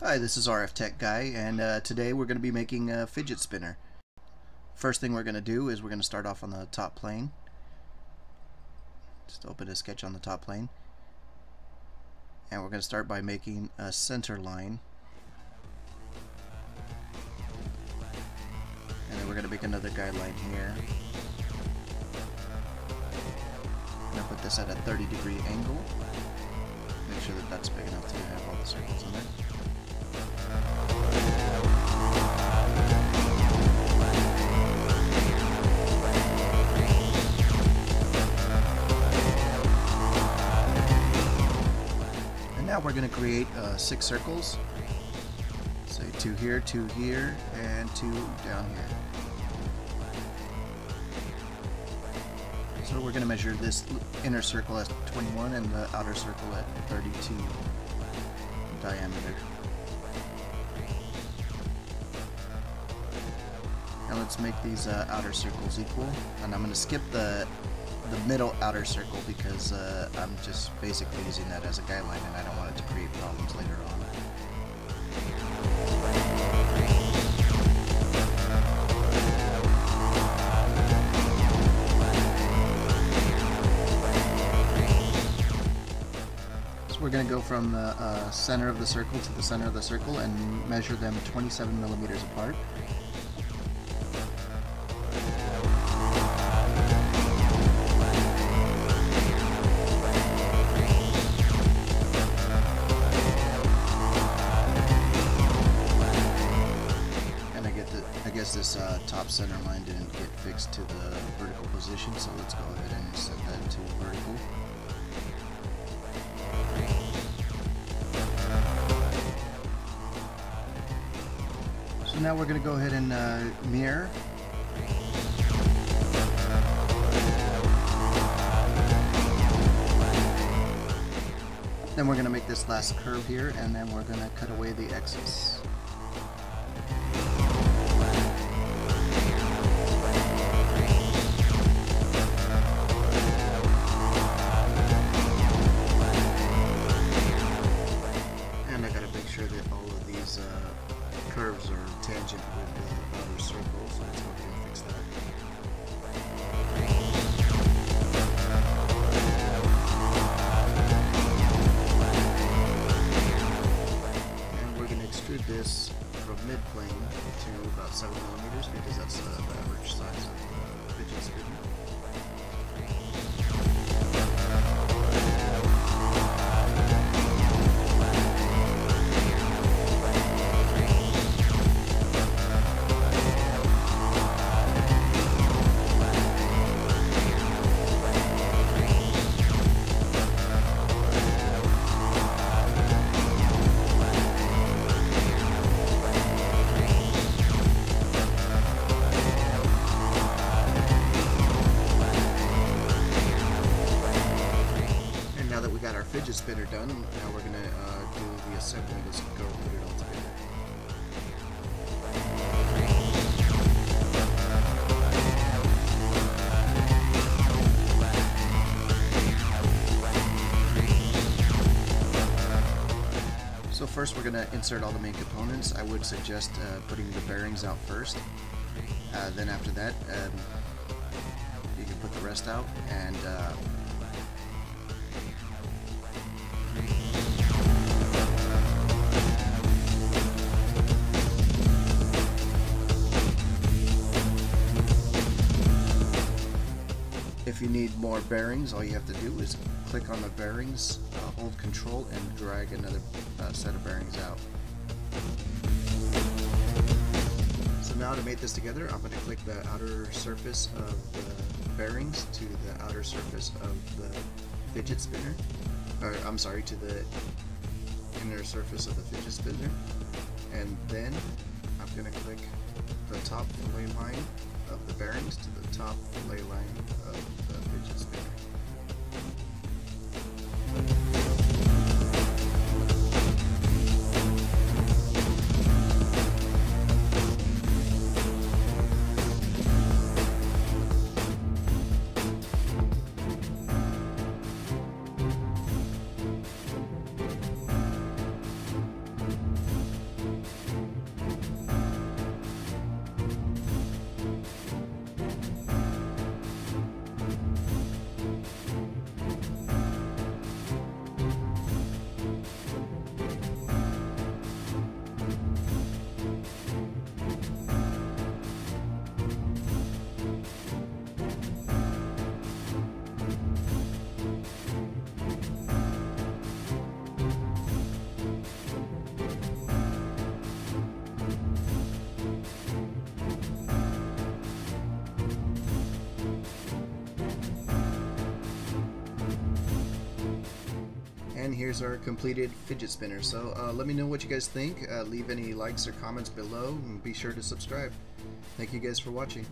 Hi, this is RF Tech Guy, and uh, today we're going to be making a fidget spinner. First thing we're going to do is we're going to start off on the top plane. Just open a sketch on the top plane. And we're going to start by making a center line. And then we're going to make another guideline here. I'm going to put this at a 30 degree angle. Make sure that that's big enough to have all the circles on there. We're going to create uh, six circles. Say two here, two here, and two down here. So we're going to measure this inner circle at 21 and the outer circle at 32 diameter. Now let's make these uh, outer circles equal. And I'm going to skip the the middle outer circle because uh, I'm just basically using that as a guideline and I don't want it to create problems later on. So we're going to go from the uh, center of the circle to the center of the circle and measure them 27 millimeters apart. This uh, top center line didn't get fixed to the vertical position, so let's go ahead and set that to vertical. So now we're going to go ahead and uh, mirror. Then we're going to make this last curve here, and then we're going to cut away the excess. And. We're gonna extrude this from mid-plane to about 7 millimeters because that's uh, the average size of the fidget spinner. Got spinner done, now we're gonna uh, do the assembly. Let's go put it all together. So first we're gonna insert all the main components. I would suggest uh, putting the bearings out first. Uh, then after that, um, you can put the rest out and uh, If you need more bearings, all you have to do is click on the bearings, uh, hold control, and drag another uh, set of bearings out. So now to make this together, I'm going to click the outer surface of the bearings to the outer surface of the fidget spinner. Or, I'm sorry, to the inner surface of the fidget spinner. And then Going to click the top fillet line of the bearings to the top fillet line of the fidget spinner. And here's our completed fidget spinner. So uh, let me know what you guys think. Uh, leave any likes or comments below and be sure to subscribe. Thank you guys for watching.